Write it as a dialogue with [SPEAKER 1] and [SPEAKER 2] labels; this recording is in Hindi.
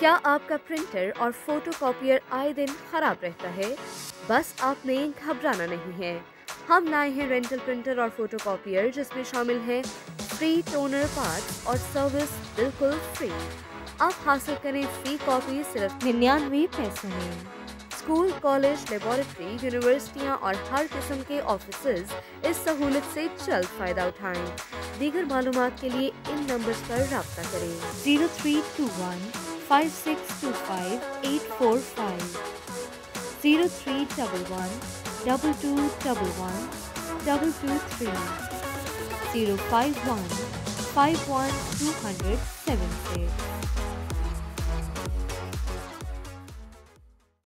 [SPEAKER 1] क्या आपका प्रिंटर और फ़ोटो फोटोकॉपियर आए दिन खराब रहता है? बस आपने घबराना नहीं है। हम लाए हैं रेंटल प्रिंटर और फ़ोटो फोटोकॉपियर जिसमें शामिल है फ्री टोनर पार्ट और सर्विस बिल्कुल फ्री आप हासिल करें फ्री कॉपी सिर्फ़ निन्यानवे पैसे में। स्कूल कॉलेज लेबोरेटरी यूनिवर्सिटियाँ और हर किस्म के ऑफ़िस इस सहूलत से जल्द फ़ायदा उठाएँ। दीगर मालूम के लिए इन नंबर्स पर रब्ता करें।
[SPEAKER 2] Zero three to one 5625845 0311 2211 223 051 51